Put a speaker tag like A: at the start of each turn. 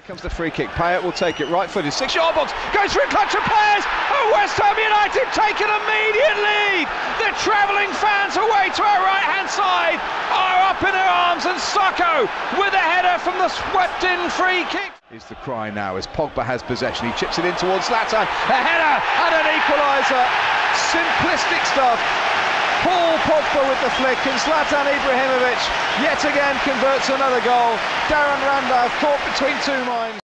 A: Here comes the free kick. Payet will take it right footed. Six yard box. Goes for a clutch of players. Oh, West Ham United take an immediate lead. The travelling fans away to our right hand side are up in their arms. And Sakho with a header from the swept in free kick. Is the cry now as Pogba has possession. He chips it in towards Zlatan. A header and an equaliser. Simplistic stuff. Pogba with the flick and Zlatan Ibrahimovic yet again converts another goal. Darren Randolph caught between two minds.